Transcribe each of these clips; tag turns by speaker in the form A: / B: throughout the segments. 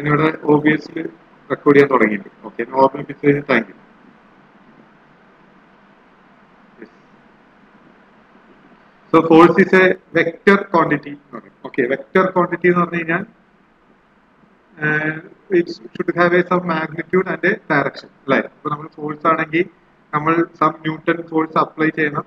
A: ഞാനിവിടെ O B എസിൽ record ചെയ്യാൻ തുടങ്ങിയിട്ടുണ്ട് okay ഓർമ്മിപ്പിച്ച് thank you so force is a vector quantity എന്ന് പറയും. ഓക്കെ വെക്റ്റർ ക്വാണ്ടിറ്റി എന്ന് പറഞ്ഞു കഴിഞ്ഞാൽ should have a some magnitude and a direction അല്ലേ? അപ്പൊ നമ്മൾ ഫോഴ്സ് ആണെങ്കിൽ നമ്മൾ സം ന്യൂട്ടൺ ഫോഴ്സ് അപ്ലൈ ചെയ്യണം.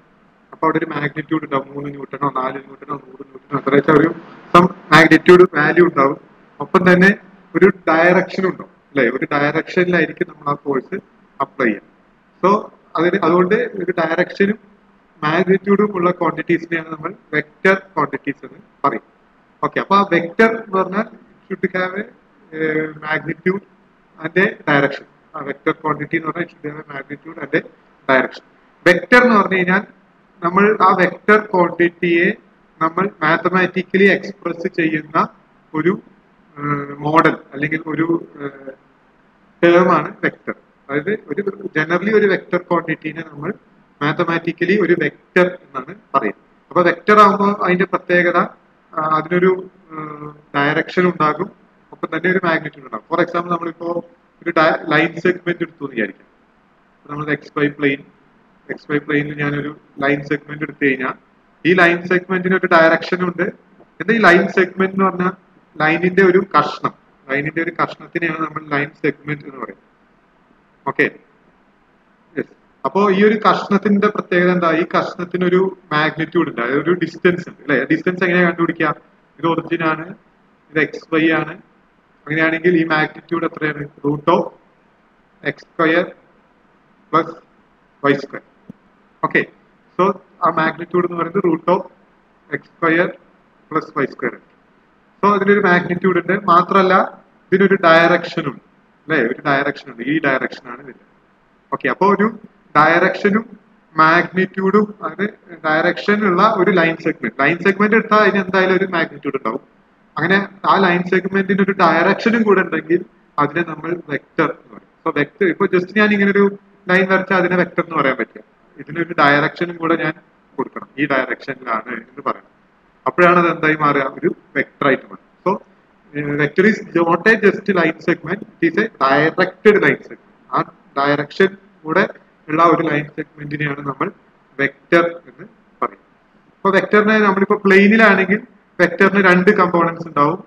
A: അപ്പൊ അവിടെ ഒരു മാഗ്നിറ്റ്യൂഡ് ഉണ്ടാവും. മൂന്ന് ന്യൂട്ടനോ നാല് ന്യൂട്ടനോ നൂറ് ന്യൂട്ടനോ അത്ര ഒരു സം മാഗ്നിറ്റ്യൂഡ് വാല്യൂ ഉണ്ടാവും. ഒപ്പം തന്നെ ഒരു ഡയറക്ഷൻ ഉണ്ടോ? അല്ലെ? ഒരു ഡയറക്ഷനിലായിരിക്കും നമ്മൾ ആ കോഴ്സ് അപ്ലൈ ചെയ്യുക. സോ അതിന് അതുകൊണ്ട് ഒരു ഡയറക്ഷനും മാഗ്നിറ്റ്യൂഡും ഉള്ള ക്വാണ്ടിറ്റീസിനെയാണ് നമ്മൾ വെക്റ്റർ ക്വാണ്ടിറ്റീസ് എന്ന് പറയും. ഓക്കെ അപ്പൊ ആ വെക്റ്റർ എന്ന് പറഞ്ഞാൽ should have a magnitude and a direction ആ വെക്റ്റർ ക്വാണ്ടിറ്റി എന്ന് പറഞ്ഞാൽ should have a magnitude and a direction vector എന്ന് പറഞ്ഞു കഴിഞ്ഞാൽ നമ്മൾ ആ വെക്റ്റർ ക്വാണ്ടിറ്റിയെ നമ്മൾ മാത്തമാറ്റിക്കലി എക്സ്പ്രസ് ചെയ്യുന്ന ഒരു മോഡൽ അല്ലെങ്കിൽ ഒരു ടേമാണ് വെക്ടർ അതായത് ഒരു ജനറലി ഒരു വെക്ടർ ക്വാണ്ടിറ്റീനെ നമ്മൾ മാത്തമാറ്റിക്കലി ഒരു വെക്ടർ എന്നാണ് പറയുന്നത്. അപ്പൊ വെക്ടർ ആകുമ്പോൾ അതിന്റെ പ്രത്യേകത അതിനൊരു ഡയറക്ഷൻ ഉണ്ടാകും. ഒപ്പം തന്നെ ഒരു മാഗ്നിറ്റ്യൂഡ് ഉണ്ടാകും. ഫോർ എക്സാമ്പിൾ നമ്മളിപ്പോ ഒരു ലൈൻ സെഗ്മെന്റ് എടുത്തു വിചാരിക്കാം. നമ്മൾ X Y plane X Y പ്ലെയിനിൽ ഞാനൊരു ലൈൻ സെഗ്മെന്റ് എടുത്തു കഴിഞ്ഞാൽ ഈ ലൈൻ സെഗ്മെന്റിന് ഒരു ഡയറക്ഷൻ ഉണ്ട്. എന്താ ഈ ലൈൻ സെഗ്മെന്റ് എന്ന് പറഞ്ഞാൽ ലൈനിന്റെ ഒരു കഷ്ണം. ലൈനിന്റെ ഒരു കഷ്ണത്തിനെയാണ് നമ്മൾ ലൈൻ സെഗ്മെന്റ് എന്ന് പറയുന്നത്. ഓക്കെ അപ്പോ ഈ ഒരു കഷ്ണത്തിന്റെ പ്രത്യേകത എന്താ? ഈ കഷ്ണത്തിന് ഒരു മാഗ്നിറ്റ്യൂഡ് ഉണ്ട്. അതായത് ഒരു ഡിസ്റ്റൻസ് ഉണ്ട്. അല്ലെ? ഡിസ്റ്റൻസ് എങ്ങനെയാ കണ്ടുപിടിക്കുക? ഇത് ഒറിജിൻ ആണ്. ഇത് എക്സ് വൈ ആണ്. അങ്ങനെയാണെങ്കിൽ ഈ മാഗ്നിറ്റ്യൂഡ് എത്രയാണ്? Root of X square plus Y square okay so ആ മാഗ്നിറ്റ്യൂഡ് എന്ന് പറയുന്നത് root of X square plus Y square so അതിനൊരു മാഗ്നിറ്റ്യൂഡ് ഉണ്ട്. മാത്രമല്ല ഇതിനൊരു ഡയറക്ഷനും അല്ലെ? ഒരു ഡയറക്ഷൻ ഉണ്ട്. ഈ ഡയറക്ഷൻ ആണ് ഇതിന്റെ ഓക്കെ അപ്പോൾ ഒരു ഡയറക്ഷനും മാഗ്നിറ്റ്യൂഡും അത് ഡയറക്ഷൻ ഉള്ള ഒരു ലൈൻ സെഗ്മെന്റ് ലൈൻ സെഗ്മെന്റ് എടുത്താൽ അതിന് എന്തായാലും ഒരു മാഗ്നിറ്റ്യൂഡ് ഉണ്ടാവും. അങ്ങനെ ആ ലൈൻ സെഗ്മെന്റിന് ഒരു ഡയറക്ഷനും കൂടെ ഉണ്ടെങ്കിൽ അതിനെ നമ്മൾ വെക്ടർ എന്ന് പറയും. അപ്പൊ വെക്ടർ ഇപ്പൊ ജസ്റ്റ് ഞാൻ ഇങ്ങനെ ഒരു ലൈൻ വരച്ചാൽ അതിനെ വെക്ടർ എന്ന് പറയാൻ പറ്റില്ല ഇതിനൊരു ഡയറക്ഷനും കൂടെ ഞാൻ കൊടുക്കണം. ഈ ഡയറക്ഷനിലാണ് എന്ന് പറയണം അപ്പോഴാണ് അത് എന്തായി മാറുക? ഒരു വെക്ടർ ആയിട്ട് മാറും so vector is not a just line segment it is a directed line segment ആ ഡയറക്ഷൻ കൂടെ ഉള്ള ഒരു ലൈൻ സെഗ്മെന്റിനെയാണ് നമ്മൾ വെക്ടർ എന്ന് പറയും അപ്പൊ വെക്ടറിനെ നമ്മളിപ്പോ പ്ലെയിനിലാണെങ്കിൽ വെക്ടറിന് രണ്ട് കമ്പോണൻസ് ഉണ്ടാവും.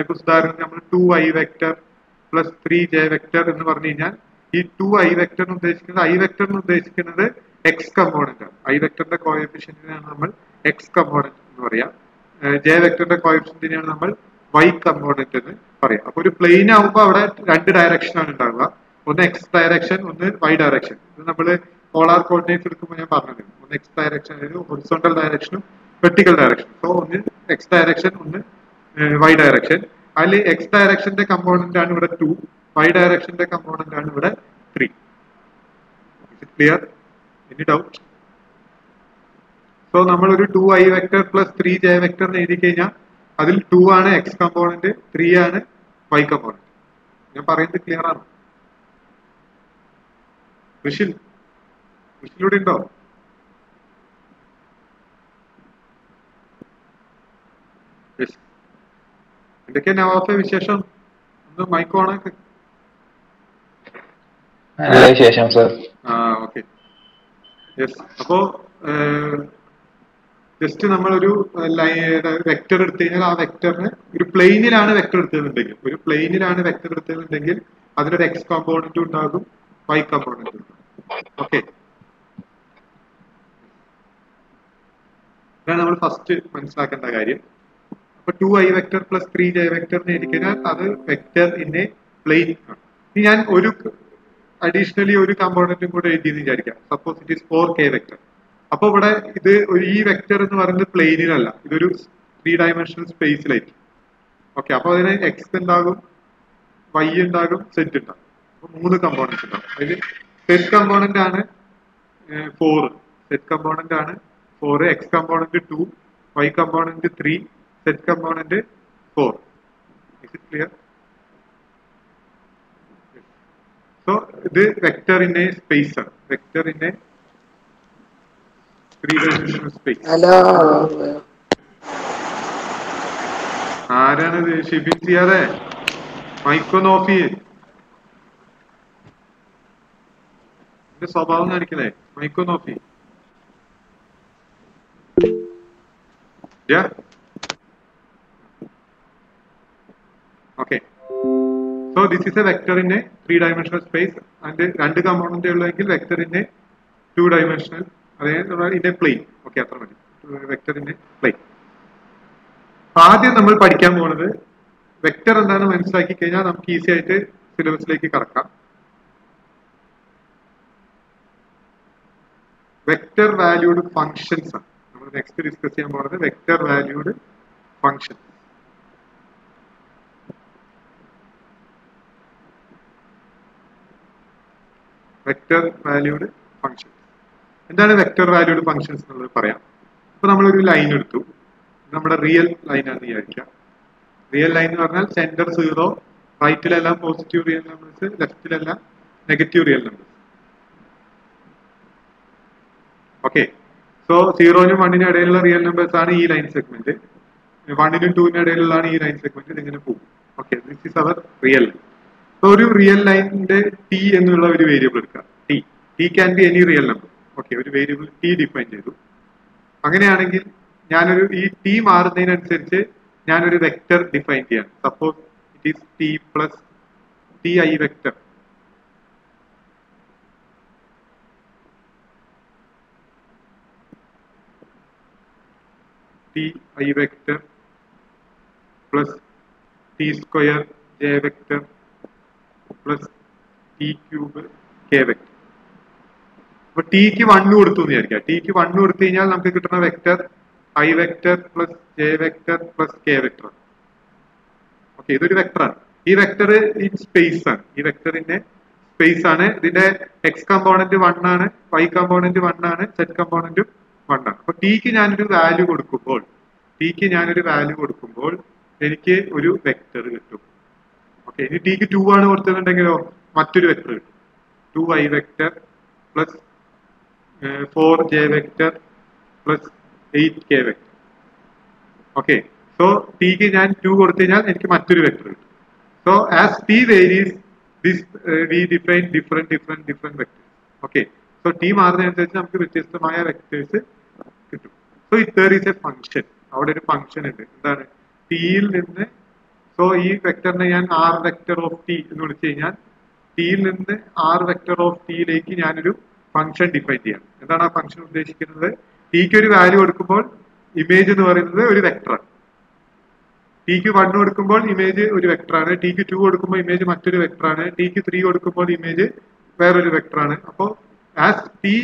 A: ഇപ്പൊ ഉദാഹരണത്തിന് നമ്മൾ two I vector plus three J vector എന്ന് പറഞ്ഞു കഴിഞ്ഞാൽ ഈ ടു ഐ വെക്ടർ എന്ന് ഉദ്ദേശിക്കുന്നത് ഐ വെക്ടർ എന്ന് ഉദ്ദേശിക്കുന്നത് എക്സ് കമ്പോണന്റ് ആണ്. ഐ വെക്ടറിന്റെ കോയഫിഷ്യന്റിനാണ് നമ്മൾ എക്സ് കമ്പോണന്റ് എന്ന് പറയാം. ജെ വെക്ടറിന്റെ കോയഫിഷ്യന്റിനെയാണ് നമ്മൾ വൈ കമ്പോണന്റ് എന്ന് പറയാം. അപ്പൊ ഒരു പ്ലെയിൻ ആവുമ്പോൾ അവിടെ രണ്ട് ഡയറക്ഷൻ ആണ് ഉണ്ടാവുക. ഒന്ന് എക്സ് ഡയറക്ഷൻ ഒന്ന് വൈ ഡയറക്ഷൻ ഇത് നമ്മൾ പോളാർ കോർഡിനേറ്റ്സ് എടുക്കുമ്പോൾ ഞാൻ പറഞ്ഞത് ഒന്ന് എക്സ് ഡയറക്ഷൻ ഹൊറിസോണ്ടൽ ഡയറക്ഷനും വെർട്ടിക്കൽ ഡയറക്ഷൻ സോ ഒന്ന് എക്സ് ഡയറക്ഷൻ ഒന്ന് വൈ ഡയറക്ഷൻ അതിൽ എക്സ് ഡയറക്ഷന്റെ കമ്പോണന്റ് ആണ് ഇവിടെ ടു വൈ ഡയറക്ഷന്റെ കമ്പോണന്റ് ആണ് ഇവിടെ three clear any doubt so നമ്മൾ ഒരു two I vector plus three J vector എന്ന് എഴുതി കഴിഞ്ഞാൽ അതിൽ ടു ആണ് എക്സ് കമ്പോണന്റ് ത്രീ ആണ് വൈ കമ്പോണന്റ് ഞാൻ പറയുന്നത് ക്ലിയർ ആണ്? ഋഷിൽ ഋഷിലൂടെ ഉണ്ടോ. എന്തൊക്കെയാ നവാഫെ വിശേഷം? ഒന്ന് മൈക്ക് ഓണാക്ക്
B: വിശേഷം സർ
A: ആ ഓക്കെ യെസ് അപ്പോ ജസ്റ്റ് നമ്മൾ നമ്മളൊരു വെക്ടർ എടുത്തു കഴിഞ്ഞാൽ ആ വെക്ടറിന് ഒരു പ്ലെയിനിലാണ് വെക്ടർ എടുത്തതെന്നുണ്ടെങ്കിൽ ഒരു പ്ലെയിനിലാണ് വെക്ടർ എടുത്തതെന്നുണ്ടെങ്കിൽ അതിനൊരു എക്സ് കോമ്പോണന്റ് ഉണ്ടാകും വൈ കോമ്പോണന്റ് ഉണ്ടാകും. ഓക്കെ ഇതാണ് നമ്മൾ ഫസ്റ്റ് മനസ്സിലാക്കേണ്ട കാര്യം. അപ്പൊ two I vector plus three J vector എന്ന് എഴുതിക്കഴിഞ്ഞാൽ അത് വെക്ടർ ഇൻ എ പ്ലെയിൻ ആണ്. ഇനി ഞാൻ ഒരു അഡീഷണലി ഒരു കമ്പോണന്റും കൂടെ എഴുതിയെന്ന് വിചാരിക്കാം. Suppose it is four K vector അപ്പൊ ഇവിടെ ഇത് ഒരു ഈ വെക്ടർ എന്ന് പറയുന്നത് പ്ലെയിനിലല്ല ഇതൊരു ത്രീ ഡയമെൻഷണൽ സ്പേസിലായിരിക്കും ഓക്കെ അപ്പൊ അതിന് എക്സ് ഉണ്ടാകും വൈ ഉണ്ടാകും സെറ്റ് ഉണ്ടാകും മൂന്ന് കമ്പോണൻസ് ഉണ്ടാകും അതിൽ സെറ്റ് കമ്പോണന്റ് ആണ് ഫോർ സെറ്റ് കമ്പോണന്റ് ആണ് four X component two Y component three Z component four clear so ഇത് എ സ്പേസ് ആണ്. A space
C: hello.
A: ആരാണിത് ഷിബിൻ സിയാറെ? മൈക്കോനോഫി എന്റെ സ്വഭാവം കാണിക്കണേ. മൈക്കോനോഫി okay. So this is a വെക്ടറിന്റെ ത്രീ ഡയമെൻഷണൽ സ്പേസ് ആൻഡ് രണ്ട് കമ്പോണന്റ് ഉള്ളതെങ്കിൽ വെക്ടറിന്റെ ടു ഡയമെൻഷണൽ അതായത് ഇൻ എ പ്ലെയിൻ ഓക്കെ അത്ര മതി. വെക്ടറിന്റെ പ്ലെയിൻ ആദ്യം നമ്മൾ പഠിക്കാൻ പോകുന്നത് വെക്ടർ എന്താണെന്ന് മനസ്സിലാക്കി കഴിഞ്ഞാൽ നമുക്ക് ഈസി ആയിട്ട് സിലബസിലേക്ക് കടക്കാം വെക്ടർ വാല്യൂഡ് ഫങ്ഷൻസ് ആണ്. നമ്മൾ നെക്സ്റ്റ് ഡിസ്കസ് ചെയ്യാൻ പോകുന്നത് vector valued function vector valued function എന്താണ് വെക്ടർ വാല്യൂഡ് ഫങ്ഷൻസ് എന്നുള്ളത് പറയാം. ഇപ്പൊ നമ്മളൊരു ലൈൻ എടുത്തു. നമ്മുടെ റിയൽ ലൈൻ ആണെന്ന് വിചാരിക്കാം റിയൽ ലൈൻ എന്ന് പറഞ്ഞാൽ സെന്റർ സീറോ റൈറ്റിലെല്ലാം positive real numbers ലെഫ്റ്റിലെല്ലാം negative real numbers okay so സീറോനും വണ്ണിനും ഇടയിലുള്ള റിയൽ നമ്പേഴ്സ് ആണ് ഈ ലൈൻ സെഗ്മെന്റ് വണ്ണിനും ടൂവിനും ഇടയിലുള്ളതാണ് ഈ ലൈൻ സെഗ്മെന്റ് ഇതിങ്ങനെ പോകും. Okay this is our real line ഒരു റിയൽ ലൈനിന്റെ ടി എന്നുള്ള ഒരു വേരിയബിൾ എടുക്കാം T T can be any real number okay ഒരു വേരിയബിൾ ടി ഡിഫൈൻ ചെയ്തു. അങ്ങനെയാണെങ്കിൽ ഞാനൊരു ഈ ടി മാറുന്നതിനനുസരിച്ച് ഞാനൊരു വെക്ടർ ഡിഫൈൻ ചെയ്യാം suppose it is T plus T I vector T I vector plus T square J vector plus T cube K vector അപ്പൊ ടിക്ക് വണ്ണ് കൊടുത്തു എന്ന് ടിക്ക് വണ്ണ് കൊടുത്തു കഴിഞ്ഞാൽ നമുക്ക് കിട്ടുന്ന vector I vector plus J vector plus K vector okay ഇതൊരു വെക്ടറാണ് ഈ വെക്റ്റർ ഇൻ സ്പേസ് ആണ്. ഈ വെക്ടറിന്റെ സ്പേസ് ആണ്. ഇതിന്റെ എക്സ് കമ്പോണന്റ് വൺ ആണ് വൈ കമ്പോണന്റ് വൺ ആണ് സെറ്റ് കമ്പോണന്റും വൺ ആണ്. അപ്പൊ ടിക്ക് ഞാനൊരു വാല്യൂ കൊടുക്കുമ്പോൾ ടിക്ക് ഞാനൊരു വാല്യൂ കൊടുക്കുമ്പോൾ എനിക്ക് ഒരു വെക്റ്റർ കിട്ടും. ഓക്കെ ഇനി ടിക്ക് ടു ആണ് കൊടുത്തിട്ടുണ്ടെങ്കിലോ മറ്റൊരു വെക്റ്റർ കിട്ടും. Two I vector plus four J vector plus eight K vector okay so tick ഞാൻ ടു കൊടുത്തു കഴിഞ്ഞാൽ എനിക്ക് മറ്റൊരു വെക്ടർ കിട്ടും. So as T varies this we define different different different vectors okay so T മാറുന്നതനുസരിച്ച് നമുക്ക് വ്യത്യസ്തമായ വെക്ടേഴ്സ് കിട്ടും. So there is a function അവിടെ ഒരു ഫംഗ്ഷൻ ഉണ്ട്. എന്താണ്? ടിയിൽ നിന്ന് സോ ഈ വെക്ടറിനെ ഞാൻ ആർ വെക്ടർ ഓഫ് ടി എന്ന് വിളിച്ചു കഴിഞ്ഞാൽ ടിയിൽ നിന്ന് ആർ വെക്ടർ ഓഫ് ടിയിലേക്ക് ഞാനൊരു ഫംഗ്ഷൻ ഡിഫൈൻ ചെയ്യാം. എന്താണ് ആ ഫംഗ്ഷൻ ഉദ്ദേശിക്കുന്നത്? ടിക്ക് ഒരു വാല്യൂ കൊടുക്കുമ്പോൾ ഇമേജ് എന്ന് പറയുന്നത് ഒരു വെക്ടറാണ് ടിക്ക് വൺ കൊടുക്കുമ്പോൾ ഇമേജ് ഒരു വെക്ടറാണ് ടിക്ക് ടു കൊടുക്കുമ്പോൾ ഇമേജ് മറ്റൊരു വെക്ടറാണ് ടിക്ക് ത്രീ കൊടുക്കുമ്പോൾ ഇമേജ് വേറൊരു വെക്ടറാണ് അപ്പോൾ ആസ് ടി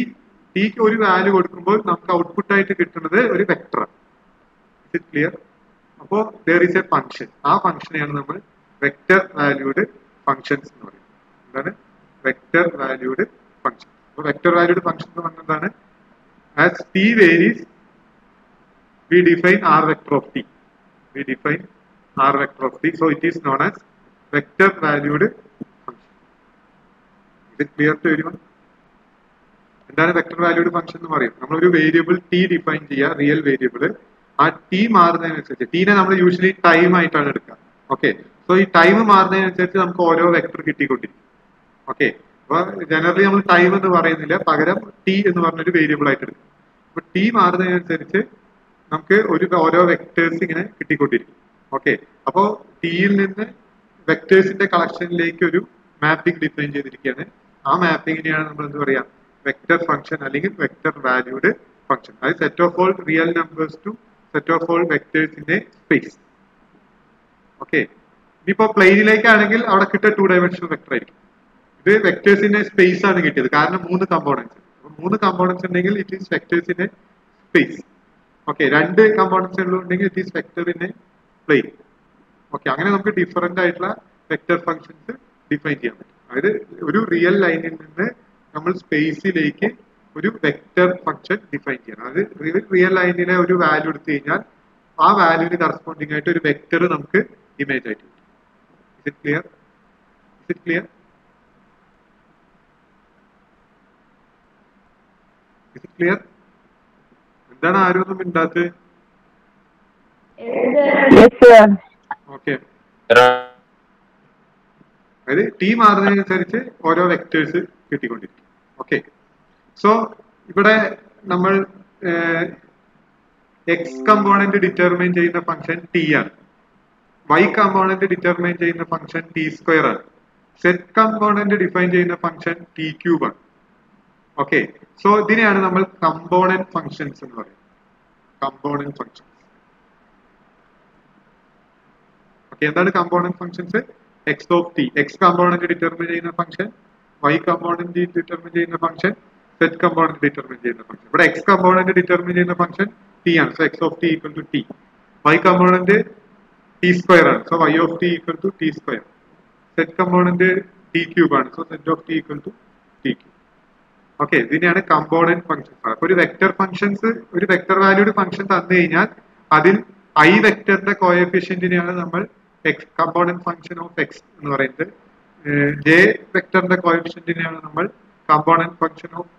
A: ടിക്ക് ഒരു വാല്യൂ കൊടുക്കുമ്പോൾ നമുക്ക് ഔട്ട്പുട്ട് ആയിട്ട് കിട്ടുന്നത് ഒരു വെക്ടറാണ് ഇറ്റ് ക്ലിയർ അപ്പോൾ ദർ ഈസ് എ ഫംഗ്ഷൻ ആ ഫംഗ്ഷനെയാണ് നമ്മൾ വെക്ടർ വാല്യൂഡ് ഫംഗ്ഷൻസ് എന്ന് പറയുന്നത്. എന്താണ്? വെക്ടർ വാല്യൂഡ് ഫംഗ്ഷൻ അപ്പോൾ വെക്ടർ വാല്യൂഡ് ഫംഗ്ഷൻ എന്ന് പറഞ്ഞതാണ് as T varies we define R vector of T we define R vector of T so it is known as vector valued function. Is clear to everyone? എന്താണ് vector valued function എന്ന് പറയും? നമ്മളൊരു variable T define ചെയ്യുക real variable ആ T മാറുന്നതിനനുസരിച്ച് ടീനെ നമ്മൾ usually time ആയിട്ടാണ് എടുക്കുക. ഓക്കെ സോ ഈ ടൈം മാറുന്നതിനനുസരിച്ച് നമുക്ക് ഓരോ വെക്ടർ കിട്ടിക്കൊണ്ടിരിക്കും. ഓക്കെ അപ്പൊ ജനറലി നമ്മൾ ടൈം എന്ന് പറയുന്നില്ല. പകരം ടി എന്ന് പറഞ്ഞൊരു വേരിയബിൾ ആയിട്ട് എടുക്കും. അപ്പൊ ടി മാറുന്നതിനനുസരിച്ച് നമുക്ക് ഒരു ഓരോ വെക്ടേഴ്സ് ഇങ്ങനെ കിട്ടിക്കൊണ്ടിരിക്കും. ഓക്കെ അപ്പോ ടിയിൽ നിന്ന് വെക്ടേഴ്സിന്റെ കളക്ഷനിലേക്ക് ഒരു മാപ്പിംഗ് ഡിഫൈൻ ചെയ്തിരിക്കുകയാണ്. ആ മാപ്പിങ്ങിനെയാണ് നമ്മൾ എന്ത് പറയാ? വെക്ടർ ഫംഗ്ഷൻ അല്ലെങ്കിൽ വെക്ടർ വാല്യൂഡ് ഫംഗ്ഷൻ അതായത് set of all real numbers to set of all വെക്ടേഴ്സിന്റെ space okay ഇനിയിപ്പോ പ്ലെയിനിലേക്കാണെങ്കിൽ അവിടെ കിട്ടുക ടു ഡയമെൻഷണൽ വെക്ടർ ആയിരിക്കും. ഇത് വെക്ടേഴ്സിന്റെ സ്പേസ് ആണ് കിട്ടിയത്. കാരണം മൂന്ന് കമ്പോണൻസ് മൂന്ന് കമ്പോണൻസ് ഉണ്ടെങ്കിൽ ഇറ്റ് ഈസ് വെക്ടേഴ്സിന്റെ സ്പേസ് ഓക്കെ രണ്ട് കമ്പോണൻസ് ഉണ്ടെങ്കിൽ ഇറ്റ് ഈസ് വെക്ടറിന്റെ പ്ലെയിൻ ഓക്കെ അങ്ങനെ നമുക്ക് ഡിഫറെന്റ് ആയിട്ടുള്ള വെക്ടർ ഫംഗ്ഷൻസ് ഡിഫൈൻ ചെയ്യാൻ പറ്റും. അതായത് ഒരു റിയൽ ലൈനിൽ നിന്ന് നമ്മൾ സ്പേസിലേക്ക് ഒരു വെക്ടർ ഫംഗ്ഷൻ ഡിഫൈൻ ചെയ്യണം. അത് റിയൽ ലൈനിലെ ഒരു വാല്യൂ എടുത്തു കഴിഞ്ഞാൽ ആ വാല്യൂവിന് കറസ്പോണ്ടിങ് ആയിട്ട് ഒരു വെക്ടർ നമുക്ക് ഇമേജ് ആയിട്ട് it clear it clear it clear എന്താണ് ആരും ഒന്നും. ഓക്കെ അതായത് ടി മാറുന്നതിനനുസരിച്ച് ഓരോ വെക്ടേഴ്സ് കിട്ടിക്കൊണ്ടിരിക്കും. ഓക്കെ സോ ഇവിടെ നമ്മൾ എക്സ് കമ്പോണന്റ് ഡിറ്റർമൈൻ ചെയ്യുന്ന ഫംഗ്ഷൻ ടി ആണ്. വൈ കമ്പോണന്റ് ഡിറ്റർമൈൻ ചെയ്യുന്ന ഫംഗ്ഷൻ ടി സ്ക്വയർ ആണ്. സെറ്റ് കമ്പോണന്റ് ഡിഫൈൻ ചെയ്യുന്ന ഫംഗ്ഷൻ ടി ക്യൂബ് ആണ്. ഓക്കെ സോ ഇതിനെയാണ് നമ്മൾ കമ്പോണന്റ് ഫംഗ്ഷൻസ് എന്ന് പറയുന്നത്. കമ്പോണന്റ് ഫംഗ്ഷൻസ് ഓക്കെ എന്താണ് component functions X of T X component determine ചെയ്യുന്ന ഫംഗ്ഷൻ വൈ കമ്പോണന്റ് ഡിറ്റർമിൻ ചെയ്യുന്ന ഫംഗ്ഷൻ സെറ്റ് കമ്പോണന്റ് ഡിറ്റർമിൻ ചെയ്യുന്ന ഫംഗ്ഷൻ ഇവിടെ എക്സ് കമ്പോണന്റ് ഡിറ്റർമിൻ ചെയ്യുന്ന ഫംഗ്ഷൻ ടി ആണ്. So X of T equal to T Y component T square ആണ്. So Y of T equal to T square Z component T cube ആണ്. So Z of T equal to T cube okay ഇതിനെയാണ് component functions അപ്പൊ ഒരു vector functions ഒരു vector valued function തന്നു കഴിഞ്ഞാൽ അതിൽ I വെക്ടറിന്റെ കോയഫിഷ്യന്റിനെയാണ് നമ്മൾ X component function of X എന്ന് പറയുന്നത്. ജെ വെക്ടറിന്റെ കോയഫിഷ്യന്റിനെയാണ് നമ്മൾ component function of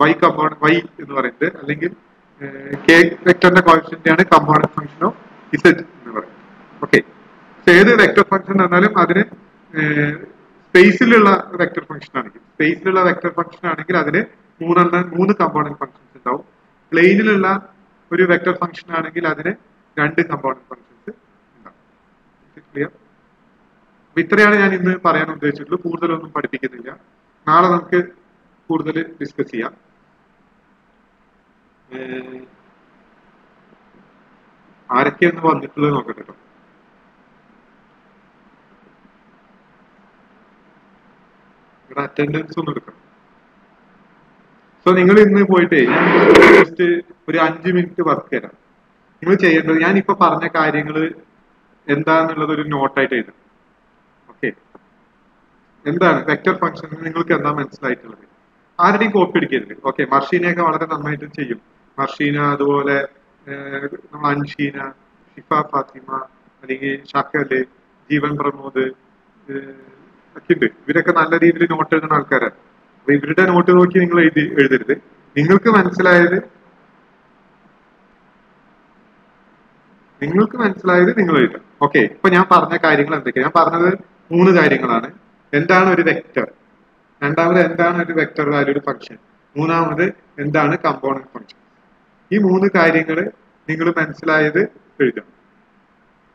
A: Y component Y എന്ന് പറയുന്നത്. അല്ലെങ്കിൽ കെ വെക്ടറിന്റെ കോയഫിഷ്യന്റിനെയാണ് കമ്പോണന്റ് ഫംഗ്ഷൻ ഓഫ് ഇസെഡ് എന്ന് പറയുന്നത്. ഓക്കെ ഏത് വെക്ടർ ഫംഗ്ഷൻ തന്നാലും അതിന് സ്പേസിലുള്ള വെക്ടർ ഫംഗ്ഷൻ ആണെങ്കിൽ സ്പേസിലുള്ള വെക്ടർ ഫംഗ്ഷൻ ആണെങ്കിൽ അതിന് മൂന്നെണ്ണം മൂന്ന് കമ്പോണന്റ് ഫംഗ്ഷൻസ് ഉണ്ടാവും. പ്ലെയിനിലുള്ള ഒരു വെക്ടർ ഫംഗ്ഷൻ ആണെങ്കിൽ അതിന് രണ്ട് കമ്പോണന്റ് ഫംഗ്ഷൻസ് ഉണ്ടാവും. ക്ലിയർ ഇത്രയാണ് ഞാൻ ഇന്ന് പറയാൻ ഉദ്ദേശിച്ചിട്ടുള്ളത്. കൂടുതലൊന്നും പഠിപ്പിക്കുന്നില്ല. നാളെ നമുക്ക് കൂടുതൽ ഡിസ്കസ് ചെയ്യാം. ആരൊക്കെയാണ് വന്നിട്ടുള്ളത് നോക്കട്ടെ കേട്ടോ ഇവിടെ അറ്റൻഡൻസ് ഒന്നും എടുക്കണം. സോ നിങ്ങൾ ഇന്ന് പോയിട്ട് ഞാൻ ജസ്റ്റ് ഒരു അഞ്ച് മിനിറ്റ് വർക്ക് തരാം. നിങ്ങൾ ചെയ്യേണ്ടത് ഞാൻ ഇപ്പൊ പറഞ്ഞ കാര്യങ്ങൾ എന്താന്നുള്ളത് ഒരു നോട്ടായിട്ട് എഴുതാം. ഓക്കെ എന്താണ്? വെക്ടർ ഫംഗ്ഷൻ നിങ്ങൾക്ക് എന്താ മനസ്സിലായിട്ടുള്ളത്? ആരുടെയും കോപ്പി അടിക്കരുത് ഓക്കെ മർഷീനയൊക്കെ വളരെ നന്നായിട്ട് ചെയ്യും. മർഷീന അതുപോലെ നമ്മൾ അൻഷീന ഷിഫ ഫാത്തിമ അല്ലെങ്കിൽ ഷക്കൽ ജീവൻ പ്രമോദ് ഒക്കെ ഇവരൊക്കെ നല്ല രീതിയിൽ നോട്ട് എഴുതുന്ന ആൾക്കാരാണ് അപ്പൊ ഇവരുടെ നോട്ട് നോക്കി നിങ്ങൾ എഴുതി എഴുതരുത്. നിങ്ങൾക്ക് മനസ്സിലായത് നിങ്ങൾക്ക് മനസ്സിലായത് നിങ്ങൾ എഴുതാം. ഓക്കെ ഇപ്പൊ ഞാൻ പറഞ്ഞ കാര്യങ്ങൾ എന്തൊക്കെയാണ് ഞാൻ പറഞ്ഞത് മൂന്ന് കാര്യങ്ങളാണ്. എന്താണ് ഒരു വെക്ടർ? രണ്ടാമത് എന്താണ് ഒരു വെക്ടർ ഒരു ഫംഗ്ഷൻ മൂന്നാമത് എന്താണ് കമ്പോണന്റ് ഫംഗ്ഷൻ ഈ മൂന്ന് കാര്യങ്ങൾ നിങ്ങൾ മനസ്സിലായത് എഴുതാം.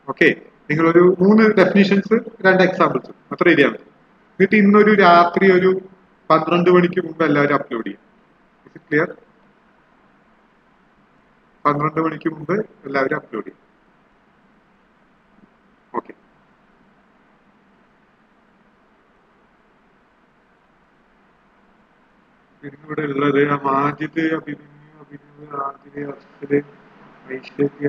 A: ഓക്കെ നിങ്ങളൊരു മൂന്ന് ഡെഫിനിഷൻസ് രണ്ട് എക്സാമ്പിൾസ് അത്ര എഴുതിയാൽ മതി എന്നിട്ട് ഇന്നൊരു രാത്രി ഒരു പന്ത്രണ്ട് മണിക്ക് മുമ്പ് എല്ലാവരും അപ്ലോഡ് ചെയ്യും. ക്ലിയർ പന്ത്രണ്ട് മണിക്ക് മുമ്പ് എല്ലാവരും അപ്ലോഡ് ചെയ്യും. ഓക്കെ ഇവിടെ ഉള്ളത് മാജിദ് അഭിമന്യു അഭിനവ് ആദിൽ അസ്കര് ഐശ്വര്യ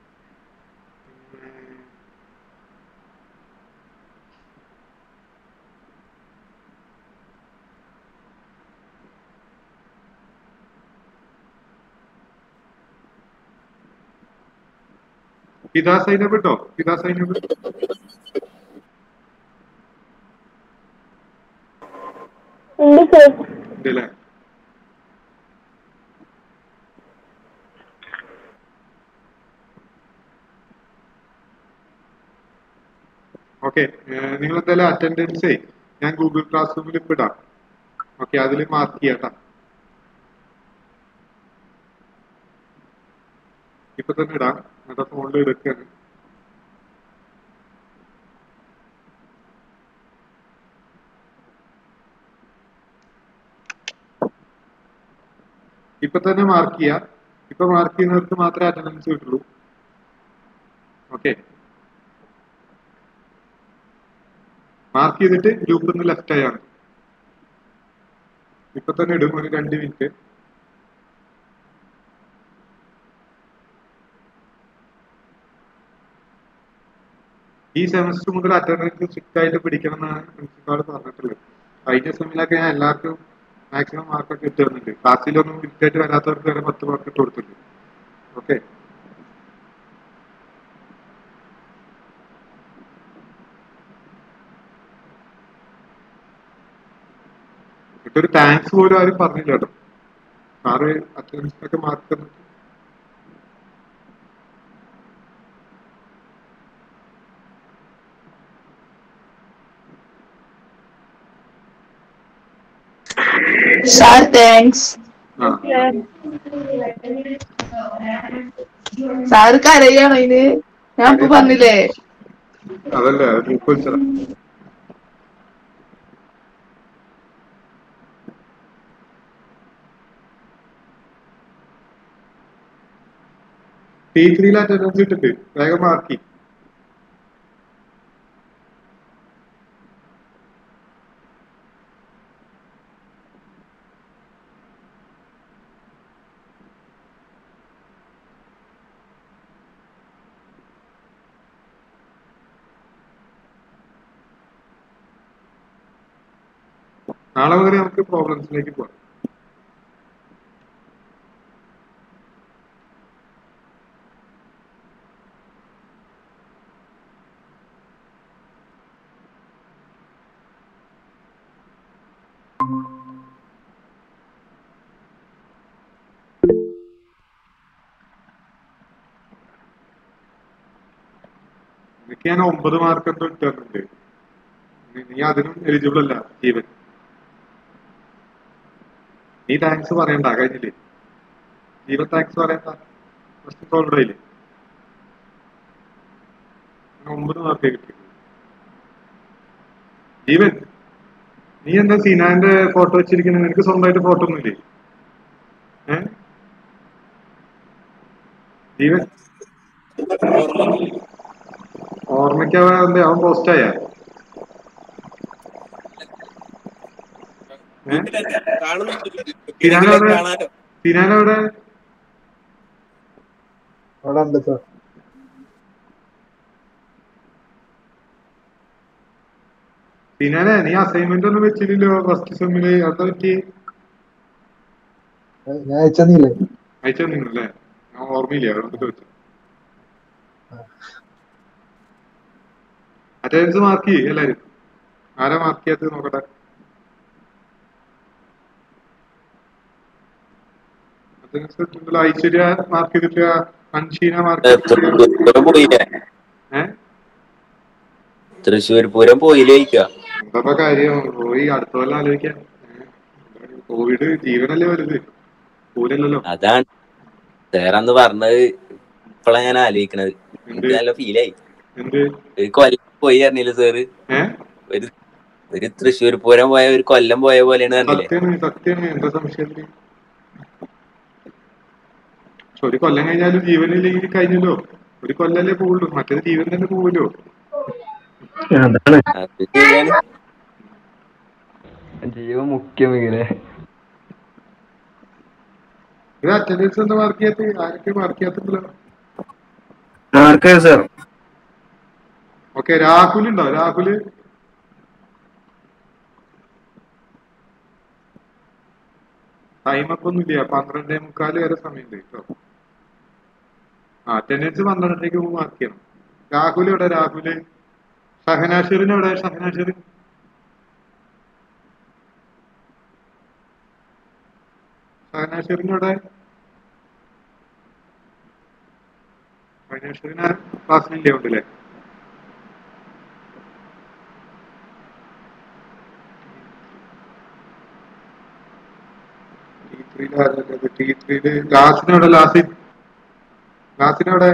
A: ഫിദാ സൈനബ് കേട്ടോ ഫിദാ സൈനബ് ഉണ്ടല്ലേ? ഓക്കെ നിങ്ങൾ എന്തായാലും അറ്റൻഡൻസേ ഞാൻ ഗൂഗിൾ ക്ലാസ് റൂമിൽ ഇപ്പൊ ഇടാം. ഓക്കെ അതിൽ മാർക്ക് ചെയ്യാട്ടാ. ഇപ്പൊ തന്നെ ഇടാം. എന്റെ ഫോണിൽ എടുക്കുകയാണ് ഇപ്പൊ തന്നെ മാർക്ക് ചെയ്യാ. ഇപ്പൊ മാർക്ക് ചെയ്യുന്നവർക്ക് മാത്രമേ അറ്റൻഡൻസ് കിട്ടുള്ളൂ. ഓക്കെ മാർക്ക് ചെയ്തിട്ട് ഗ്രൂപ്പിൽ നിന്ന് ലെഫ്റ്റ് ആയാണ് ഇപ്പൊ തന്നെ ഇടും. ഒരു രണ്ട് മിനിറ്റ് ഈ സെമസ്റ്റർ മുതൽ അറ്റൻഡൻസ് സ്ട്രിക്റ്റ് ആയിട്ട് പിടിക്കണം എന്നാണ് പ്രിൻസിപ്പാൾ പറഞ്ഞിട്ടുള്ളത് കഴിഞ്ഞ സെമിലൊക്കെ ഞാൻ എല്ലാവർക്കും മാക്സിമം മാർക്കൊക്കെ ഇട്ട് തന്നിട്ടുണ്ട്. ക്ലാസ്സിലൊന്നും വിറ്റായിട്ട് വരാത്തവർക്ക് വരെ പത്ത് മാർക്ക് ഇട്ട് കൊടുത്തിട്ടുണ്ട്. ഓക്കെ ഒരു താങ്ക്സ് പോലും ആരും പറഞ്ഞില്ല കേട്ടോ. സാറ് അറ്റൻഡൻസിനൊക്കെ മാർക്ക് തന്നിട്ട്
C: സാർ താങ്ക്സ്
A: ആ
C: സാറ് അതിന് ഞാൻ ഇപ്പൊ പറഞ്ഞില്ലേ
A: അതല്ലേ ടി ത്രീയിൽ അറ്റൻഡൻസ് ഇട്ടിട്ട് വേഗം മാർക്കി നാളെ മുതൽ നമുക്ക് പ്രോബ്ലംസിലേക്ക് പോകാം. ഒമ്പത് മാർക്ക് എന്തോ ഇട്ടിട്ടുണ്ട് നീ- അതിനും എലിജിബിൾ അല്ല ജീവൻ. നീ താങ്ക്സ് പറയണ്ട കഴിഞ്ഞില്ലേ? ജീവൻ താങ്ക്സ് പറയണ്ട. ഫസ്റ്റ് സോൾവ് ആയില്ലേ ഒമ്പത് മാർക്ക് കിട്ടി. ജീവൻ നീ എന്താ സീനാന്റെ ഫോട്ടോ വെച്ചിരിക്കുന്നത് നിനക്ക് സ്വന്തമായിട്ട് ഫോട്ടോ ഒന്നുമില്ലേ ഏ? ജീവൻ? ഓർമ്മയ്ക്കാവാൻ എന്താ അവൻ പോസ്റ്റായ
D: അവിടെ ഉണ്ട് സാർ.
A: സിനാനെ നീ അസൈൻമെന്റ് ഒന്നും വെച്ചില്ലല്ലോ ഫസ്റ്റ് സെമ്മിൽ എന്താ പറ്റി
D: ഞാൻ അയച്ചെന്നില്ലേ?
A: ഓർമ്മയില്ല ചോദിച്ചു അറ്റൻഡൻസ് മാർക്ക് ചെയ്യ് എല്ലാരും. ആരാ മാർക്ക് ചെയ്യാത്തത് നോക്കട്ടെ. അറ്റൻഡൻസ് കിട്ടുന്നില്ല ഐശ്വര്യ മാർക്ക് ചെയ്തിട്ട് അൻഷീന മാർക്ക്
E: പോയില്ലേ? തൃശ്ശൂർ പൂരം പോയില്ലേ
A: എന്താ കാര്യം? പോയി അടുത്ത കൊല്ലം ആലോചിക്കാം. കോവിഡ് ജീവനല്ലേ വലുത്. പൂരല്ലല്ലോ.
E: അതാണ്. തേറന്ന് പറഞ്ഞത്? ഇപ്പളാ ഞാൻ ആലോചിക്കണത്. നല്ല ഫീലായി ഒരു കൊല്ലം പോയി അറിഞ്ഞില്ല സാറ് ഒരു ഒരു തൃശ്ശൂർ പൂരം പോയ ഒരു കൊല്ലം പോയ പോലെയാണ് പറഞ്ഞില്ലേ
A: സത്യം സത്യം എന്താ സംശയത്തിൽ പക്ഷെ ഒരു കൊല്ലം കഴിഞ്ഞാലും ജീവനില്ലെങ്കിൽ കഴിഞ്ഞല്ലോ. ഒരു കൊല്ലല്ലേ പോവുള്ളൂ. മറ്റേത് ജീവൻ തന്നെ
E: പോവല്ലോ.
F: ജീവൻ മുഖ്യം ഇങ്ങനെ.
A: ഇത് അറ്റൻഡൻസ് എന്താ മാർക്ക് ചെയ്യാത്ത ആരൊക്കെ മാർക്ക് ചെയ്യാത്തല്ലോ ഓക്കെ രാഹുൽ ഉണ്ടോ? രാഹുൽ ടൈമൊക്കെ ഒന്നുമില്ല. പന്ത്രണ്ടേ മുക്കാൽ വരെ സമയമുണ്ട് കേട്ടോ. അറ്റൻഡൻസ് പന്ത്രണ്ടരയ്ക്ക് മുമ്പ് മാർക്ക് ചെയ്യണം. രാഹുൽ എവിടെ? രാഹുൽ ഷഹനാഷറിന് എവിടെ? സഹനാശ്വരി ഷഹനാഷറിന് എവിടെ? ഷഹനാഷറിന് ഉണ്ടല്ലേ? ടി ത്രീയിൽ ടി ത്രീയിൽ ലാസ്റ്റിനോടെ ലാസ്റ്റ് ലാസ്റ്റിനവിടെ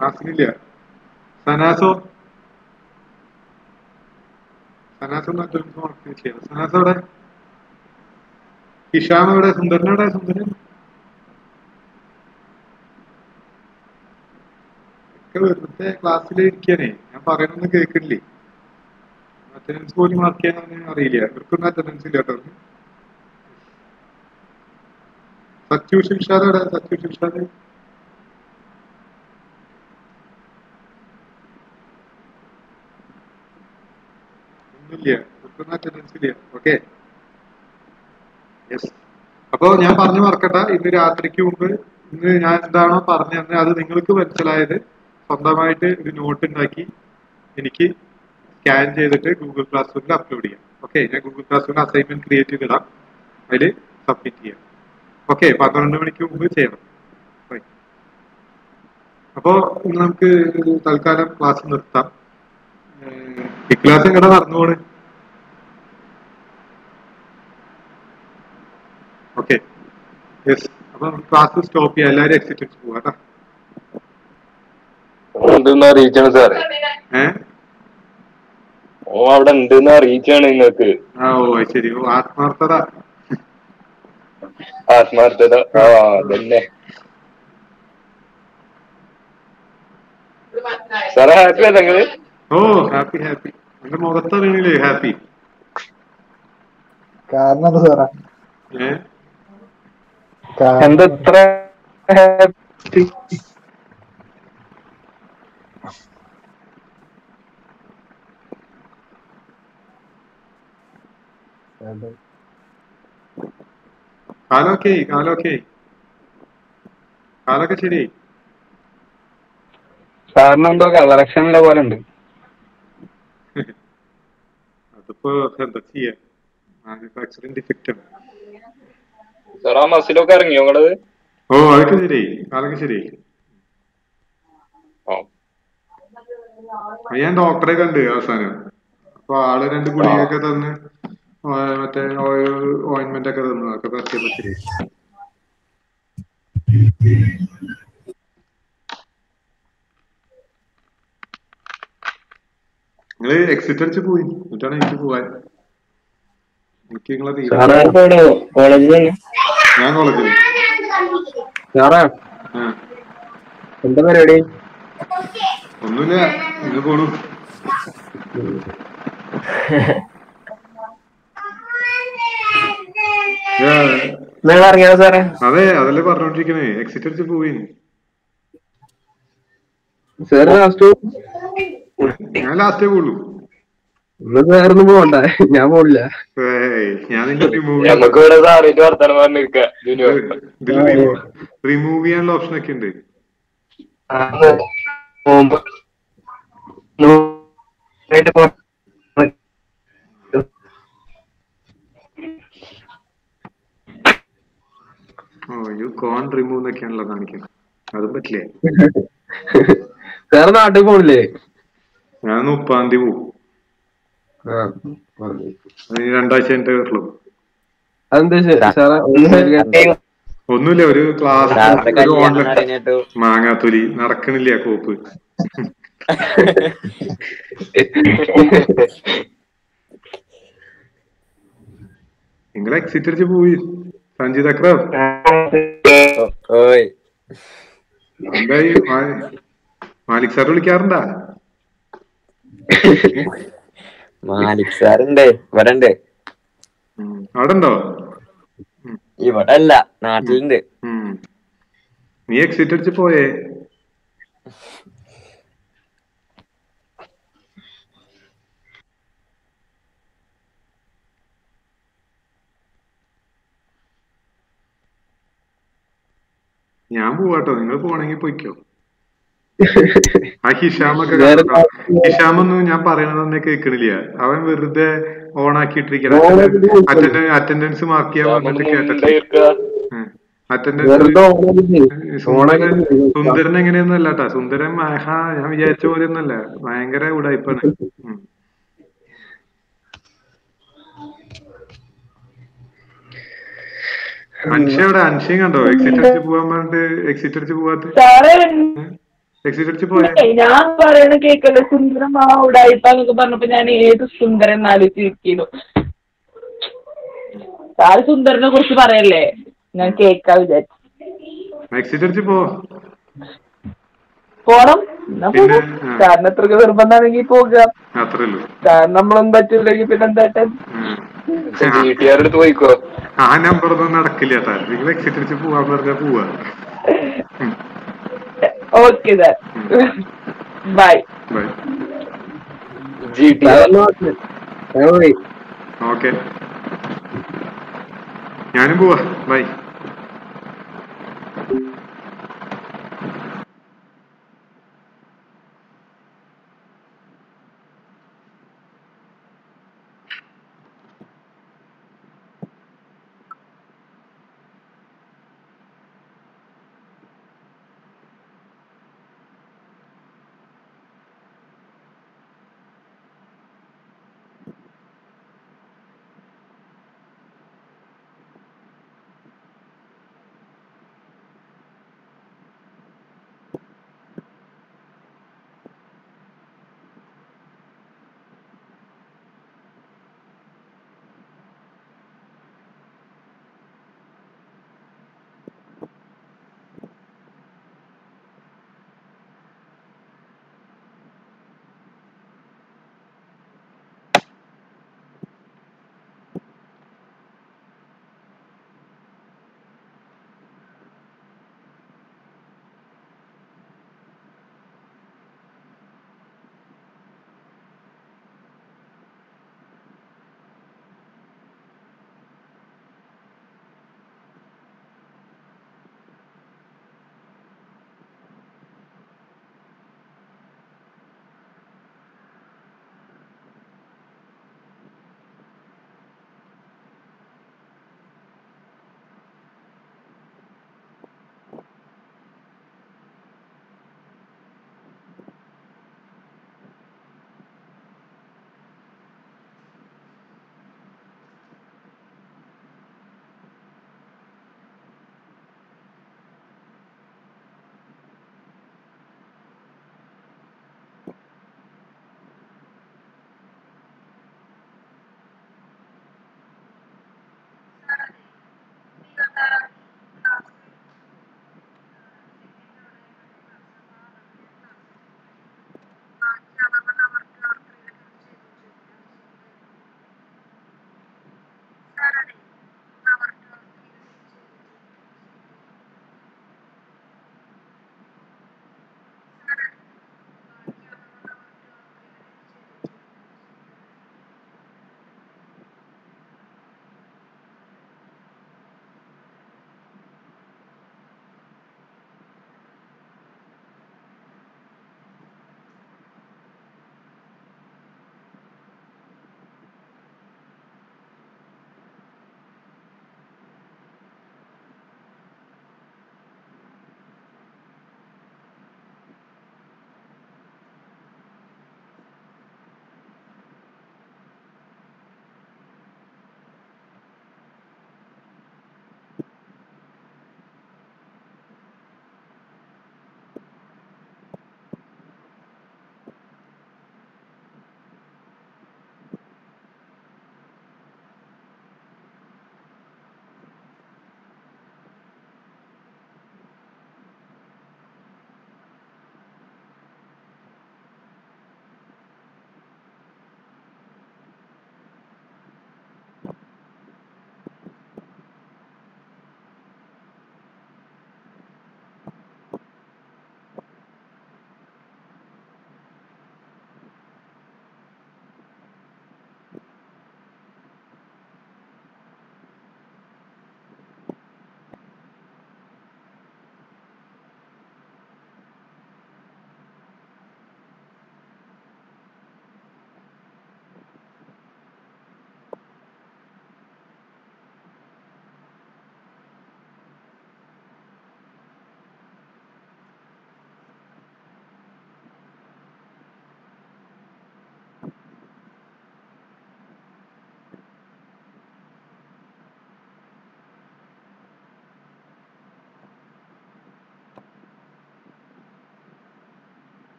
A: ക്ലാസ്സിനില്ല സനാസോ? സനാസോ സനാസോ എവിടെ? ഹിഷാം എവിടെ? സുന്ദരൻ എവിടെ? സുന്ദരൻ? വെറുതെ ക്ലാസ്സിൽ ഇരിക്കാനേ. ഞാൻ പറയണൊന്നും കേൾക്കണില്ലേ? അറ്റൻഡൻസ് പോലും മാർക്ക് ചെയ്യാൻ അറിയില്ല. ഇവർക്കൊന്നും അറ്റൻഡൻസ് ഇല്ല കേട്ടോ സത്യു എവിടെ സത്യു ഷിംഷാദ് ഒന്നുമില്ല ഇല്ല ഓക്കെ യെസ് അപ്പോ ഞാൻ പറഞ്ഞു മറക്കട്ടെ ഇന്ന് രാത്രിക്ക് മുമ്പ് ഇന്ന് ഞാൻ എന്താണോ പറഞ്ഞു തന്നെ അത് നിങ്ങൾക്ക് മനസ്സിലായത് സ്വന്തമായിട്ട് ഒരു നോട്ട് ഉണ്ടാക്കി എനിക്ക് സ്കാൻ ചെയ്തിട്ട് ഗൂഗിൾ ക്ലാസ് റൂമിൽ അപ്ലോഡ് ചെയ്യാം. ഓക്കെ ഞാൻ ഗൂഗിൾ ക്ലാസ് റൂമിൽ അസൈൻമെന്റ് ക്രിയേറ്റ് ചെയ്തിടാം. അതിൽ സബ്മിറ്റ് ചെയ്യാം. ഓക്കെ പന്ത്രണ്ട് മണിക്ക് മുമ്പ് ചെയ്യണം. Right. അപ്പോ ഇന്ന് നമുക്ക് തൽക്കാലം ക്ലാസ് നിർത്താം. ഏഹ് ഈ ക്ലാസ് എങ്ങനെ നടന്നുപോണ് ഓക്കെ. യെസ് അപ്പൊ ക്ലാസ് സ്റ്റോപ്പ് ചെയ്യാം. എല്ലാവരും എക്സിറ്റ് പോവാ കേട്ടോ.
F: അറിയിച്ചാണ് സാറേ. ഓ അവിടെ ഉണ്ടെന്ന് അറിയിച്ചാണ് നിങ്ങൾക്ക്.
A: ആ ഓ ശരി. ആത്മാർത്ഥത.
F: ആത്മാർത്ഥത ആ അതന്നെ സാറേ ഹാപ്പി അല്ല നിങ്ങൾ
A: ഓ ഹാപ്പി ഹാപ്പി എന്റെ മുഖത്തറിയണില്ലേ ഹാപ്പി
D: കാരണം എന്താ സാറാ
A: ഏ
D: കാരണം
F: എന്താ ഇത്ര happy?
A: കാലൊക്കെ കാലൊക്കെ കാലൊക്കെ ശരി
F: സാറിനെന്തോ പോലെ ഉണ്ട്.
A: അതിപ്പോ എന്താ ചെയ്യാ? മാനുഫാക്ചറിങ് ഡിഫക്റ്റ് ആണ്.
F: സാർ ആ മസിലൊക്കെ ഇറങ്ങിയോ നിങ്ങളത്
A: ഓ അതൊക്കെ ശരി കാലൊക്കെ ശരി ഞാൻ ഡോക്ടറെ കണ്ട് അവസാനം. അപ്പൊ ആൾ രണ്ട് ഗുളികയൊക്കെ തന്ന് ആ, ഓയിൽ ഓയിന്റ്മെന്റ് ഒക്കെ തന്നു. അതൊക്കെ പറ്റിയപ്പോ പറ്റി നിങ്ങൾ എക്സിറ്റ് അടിച്ച് പോയി. എന്നിട്ടാണ് എനിക്ക് പോവാൻ. എനിക്ക് നിങ്ങളെ ഞാൻ കോളേജിൽ
F: എന്താ പരിപാടി?
A: ഒന്നുമില്ല. ഇന്ന് പോണു ഏ,
F: നിങ്ങൾ ഇറങ്ങിയോ സാറേ
A: അതെ അതല്ലേ പറഞ്ഞോണ്ടിരിക്കണേ. എക്സിറ്റ് അടിച്ച് പോയി. ഞാൻ ലാസ്റ്റേ പോളൂ
F: സാറിന് പോകണ്ട. ഞാൻ പോണില്ല
A: റിമൂവ് ചെയ്യാനുള്ള ഓപ്ഷൻ ഒക്കെ ഉണ്ട്.
F: പോകുമ്പോ
A: യു കോൺ റിമൂവ് എന്നൊക്കെയാണല്ലോ കാണിക്കുന്നത്. അതും പറ്റില്ലേ?
F: സാറ് നാട്ടിൽ പോണില്ലേ?
A: ഞാൻ മുപ്പാം തീയതി പോവും. രണ്ടാഴ്ച ഒന്നുമില്ല ഒരു ക്ലാസ് മാങ്ങാത്തൊലി. നടക്കണില്ല കോപ്പ് നിങ്ങൾ എക്സിറ്റ് അടിച്ച് പോയി. സഞ്ജിത് അക്രവ് എന്തായി? മാലിക് സാർ വിളിക്കാറുണ്ടാ?
E: മാലിക് സാറുണ്ട് ഇവിടെ ഉണ്ട്.
A: അവിടെ ഉണ്ടോ
E: ഇവിടെ അല്ല നാട്ടിലുണ്ട്.
A: നീ എക്സിറ്റ് അടിച്ച് പോയേ. ഞാൻ പോവാട്ടോ. നിങ്ങൾ പോണെങ്കിൽ പോയിക്കോ. ആ ഹിഷാമൊക്കെ? ഹിഷാമൊന്നും ഞാൻ പറയണതൊന്നും കേൾക്കണില്ല. അവൻ വെറുതെ ഓൺ ആക്കിയിട്ടിരിക്കണം അറ്റൻഡൻസ് മാർക്ക് ചെയ്യാൻ വന്നിട്ട് കേട്ടിട്ട് അറ്റൻഡൻസ് സുന്ദരൻ എങ്ങനെയൊന്നും അല്ലാട്ടാ സുന്ദരൻ ഞാൻ വിചാരിച്ച പോലെ ഒന്നല്ല ഭയങ്കര ഉടായ്പാണ് ഉം. അൻഷ എവിടെ അൻഷയും കണ്ടോ? എക്സിറ്റ് അടിച്ച് പോവാൻ പറഞ്ഞിട്ട് എക്സിറ്റ് അടിച്ച് പോവാത്ത
C: സാറേ
A: എക്സിറ്റ് അടിച്ച് പോയ?
C: ഞാൻ പറയണ കേക്കല്ലോ സുന്ദരം ആ ഉടായിപ്പാന്നൊക്കെ പറഞ്ഞപ്പോ ഞാൻ ഏത് സുന്ദരൻ ആലോചിച്ചിരിക്കുന്നു? സാറ് സുന്ദരനെ കുറിച്ച് പറയല്ലേ? ഞാൻ കേക്കാ വിചാരിച്ചു.
A: എക്സിറ്റ് അടിച്ച് പോ
C: പോണം. എന്നാ പോകും അത്രയ്ക്ക് നിർബന്ധമാണെങ്കിൽ പോകുക
A: അത്രേ ഉള്ളൂ
C: നമ്മളൊന്നും പറ്റില്ലെങ്കിൽ പിന്നെ എന്താട്ടെ
A: ഉം.
F: വീട്ടുകാരുടെ പോയിക്കോ?
A: ആ നമ്പർ ഒന്നും നടക്കില്ല നിങ്ങൾ എക്സിറ്റ് അടിച്ച് പോവാൻ പറഞ്ഞാൽ പോവാ.
C: Okay sir
A: bye
F: G T
A: okay ഞാനും പോവാ. ബൈ